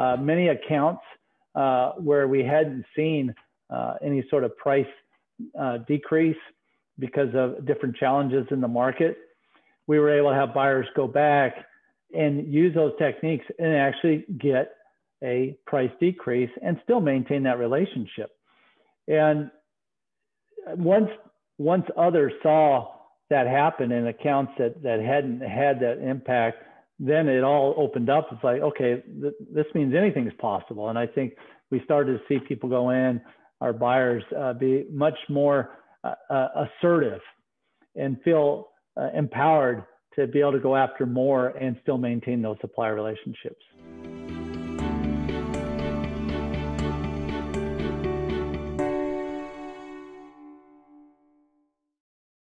uh, many accounts uh, where we hadn't seen uh, any sort of price uh, decrease because of different challenges in the market. We were able to have buyers go back and use those techniques and actually get a price decrease and still maintain that relationship. And once once others saw that happen in accounts that that hadn't had that impact, then it all opened up. It's like, okay, th- this means anything's possible. And I think we started to see people go in, our buyers uh, be much more uh, uh, assertive and feel uh, empowered to be able to go after more and still maintain those supplier relationships.